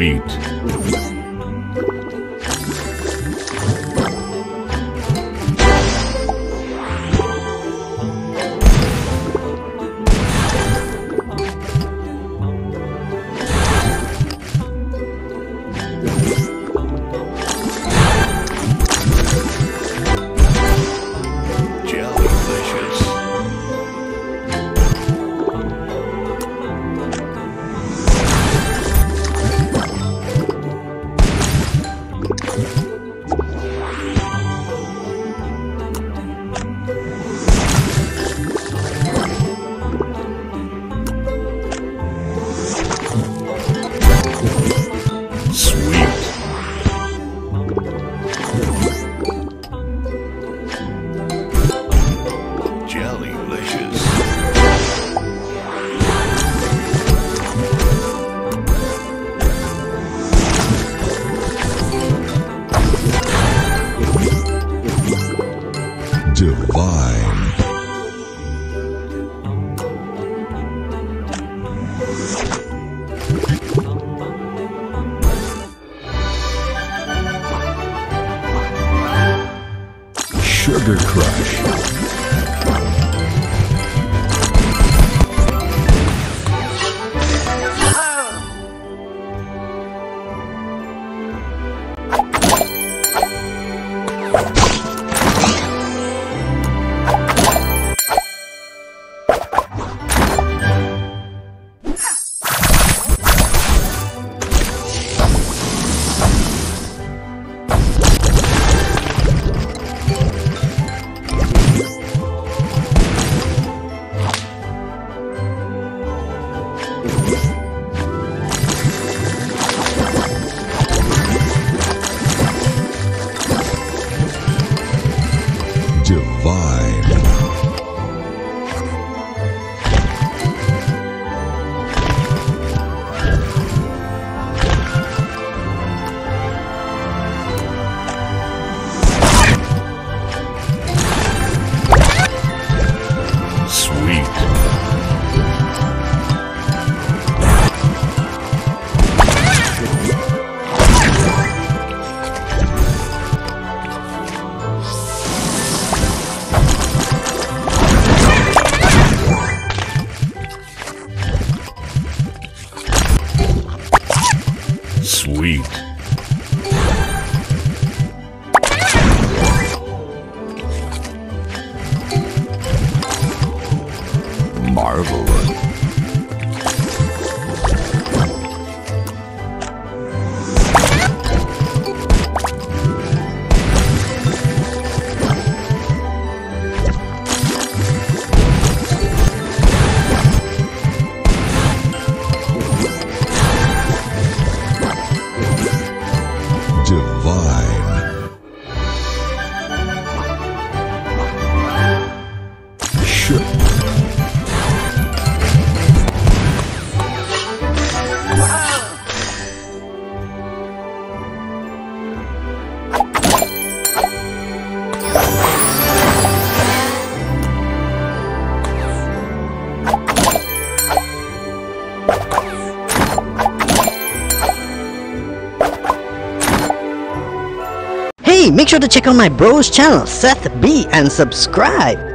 Sweet. Divine. Sugar Crush. Marvelous. Hey, make sure to check out my bro's channel, Seth B, and subscribe.